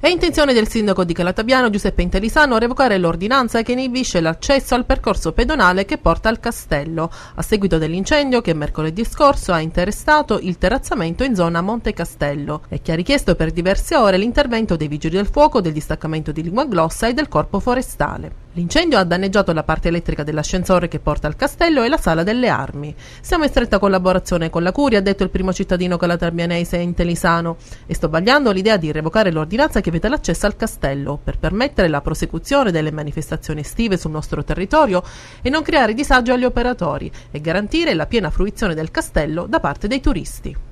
È intenzione del sindaco di Calatabiano Giuseppe Intelisano revocare l'ordinanza che inibisce l'accesso al percorso pedonale che porta al castello, a seguito dell'incendio che mercoledì scorso ha interessato il terrazzamento in zona Monte Castello e che ha richiesto per diverse ore l'intervento dei vigili del fuoco, del distaccamento di Lingua Glossa e del corpo forestale. L'incendio ha danneggiato la parte elettrica dell'ascensore che porta al castello e la sala delle armi. Siamo in stretta collaborazione con la Curia, ha detto il primo cittadino calatarbianese Intelisano, e sto vagliando l'idea di revocare l'ordinanza che vieta l'accesso al castello per permettere la prosecuzione delle manifestazioni estive sul nostro territorio e non creare disagio agli operatori e garantire la piena fruizione del castello da parte dei turisti.